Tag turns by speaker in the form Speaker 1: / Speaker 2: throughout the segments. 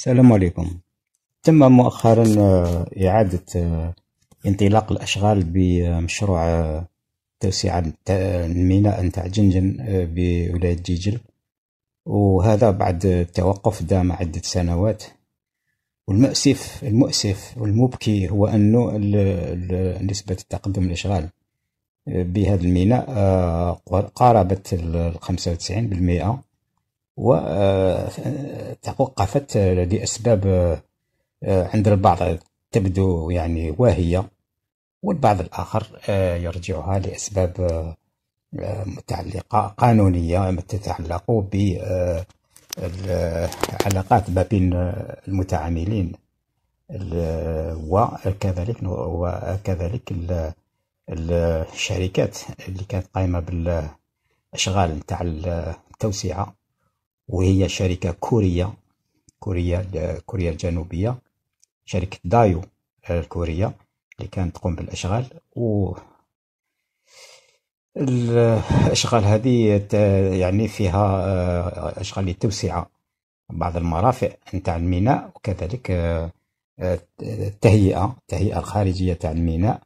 Speaker 1: السلام عليكم. تم مؤخرا آه، إعادة آه، انطلاق الأشغال بمشروع آه، توسعة الميناء نتاع جنجن بولاية جيجل. وهذا بعد التوقف دام عدة سنوات. والمؤسف المؤسف والمبكي هو أنه نسبة تقدم الأشغال بهذا الميناء قاربت الخمسة وتسعين بالمئة. وتوقفت لأسباب عند البعض تبدو يعني واهية والبعض الآخر يرجعها لأسباب متعلقة قانونية تتعلق بالعلاقات ما بين المتعاملين وكذلك وكذلك الشركات اللي كانت قائمة بالأشغال نتاع التوسعة وهي شركة كورية. كوريا كوريا الجنوبية شركة دايو الكورية اللي كانت تقوم بالأشغال. و الأشغال هذه يعني فيها آه، أشغال لتوسعة بعض المرافق نتاع الميناء وكذلك التهيئة آه، التهيئة الخارجية تاع الميناء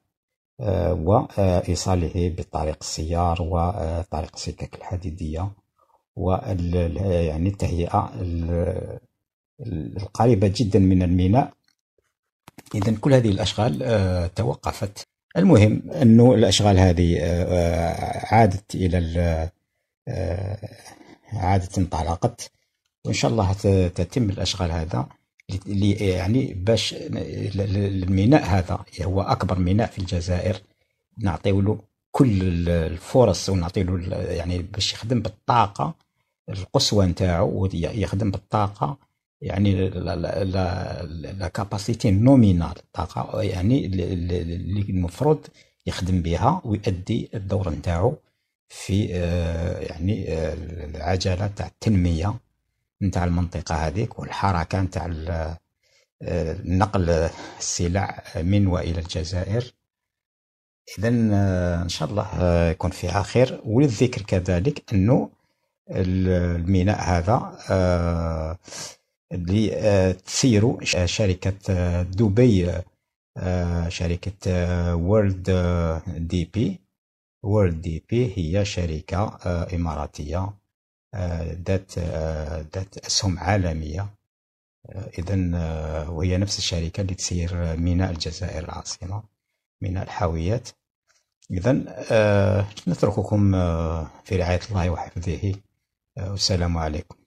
Speaker 1: آه، وإيصاله بطريق السيار وطريق السكك الحديدية وال يعني التهيئة القريبة جدا من الميناء. إذا كل هذه الأشغال آه، توقفت. المهم أنه الأشغال هذه آه، آه، عادت إلى عادت انطلقت. وإن شاء الله تتم الأشغال هذا يعني باش الميناء هذا هو أكبر ميناء في الجزائر. نعطيه له كل الفرص ونعطيه له يعني باش يخدم بالطاقة القصوى نتاعو يخدم بالطاقة. يعني لا كاباسيتي نومينال طاقة يعني اللي المفروض يخدم بها ويؤدي الدور نتاعو في آه، يعني آه، العجلة تاع التنمية نتاع المنطقة هذيك والحركة نتاع آه، نقل السلع من وإلى الجزائر. اذا إن شاء الله يكون فيها خير. وللذكر كذلك أنه الميناء هذا اللي آه، تسيروا شركة آه، دبي شركة World DP World DP هي شركة إماراتية ذات ذات أسهم عالمية. إذا وهي نفس الشركة اللي تسير ميناء الجزائر العاصمة ميناء الحاويات. إذا نترككم في رعاية الله وحفظه. والسلام عليكم.